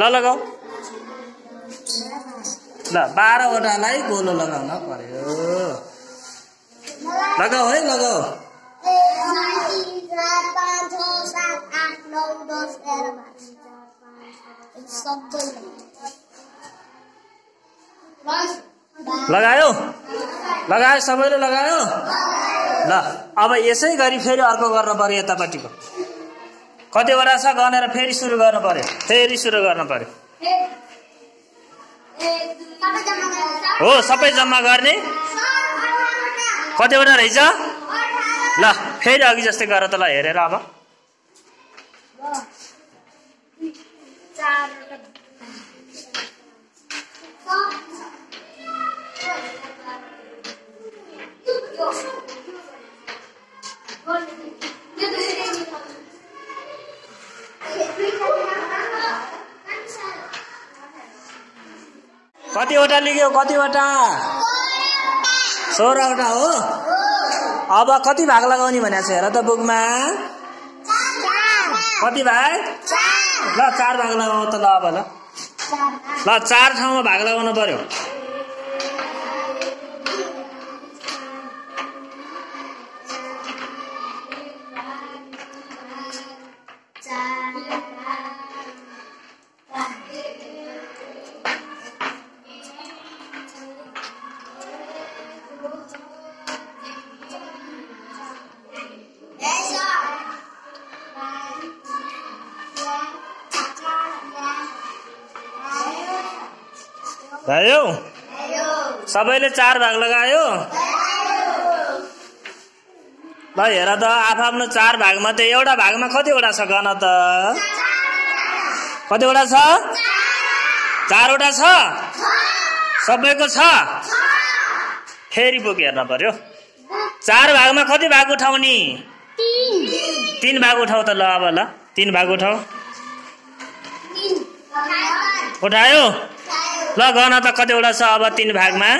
ल लगाऊ। ल बाह्रवटालाई गोलो लगाउन पर्यो। लगाऊ है लगाऊ। लगायो? लगायो सबैले लगायो? ल अब यसै गरी फेरि अर्को गर्नु पर्यो यतापट्टिको। कतिवटा छ गनेर फेरि सुरु गर्नु पर्यो? फेरि सुरु गर्नु पर्यो। हो सबै जम्मा गर्ने? कतिवटा रहेछ? ल फेरि अघि जस्तै गर त ल हेरेर अब। कतिवटा लिग्यो कतिवटा? सोह्रवटा हो? अब कति भाग लगाउने भनेको छ? हेर त बुकमा। कति भाग? ल चार भाग लगाऊ त ल अब ल। ल चार ठाउँमा भाग लगाउनु पर्यो। भयो सबैले चार भाग लगायो? ल हेर त आफ्नो चार भागमा त एउटा भागमा कतिवटा छ गन त? कतिवटा छ? चारवटा छ? सबैको छ? फेरि बुक हेर्न पर्यो। चार भागमा कति भाग उठाउने? तिन भाग उठाउ त ल अब ल। तिन भाग उठाउ उठायो? ल गन त कतिवटा छ अब तिन भागमा?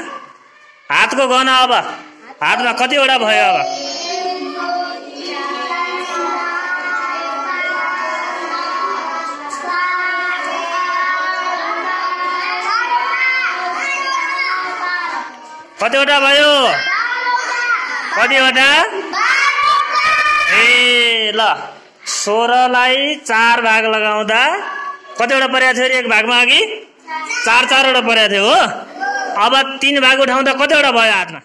हातको गन अब। हातमा कतिवटा भयो अब? कतिवटा भयो? कतिवटा? ए ल। सोह्रलाई चार भाग लगाउँदा कतिवटा परेको थियो एक भागमा अघि? चार चारवटा परेको थियो हो। अब तिन भाग उठाउँदा कतिवटा भयो हातमा?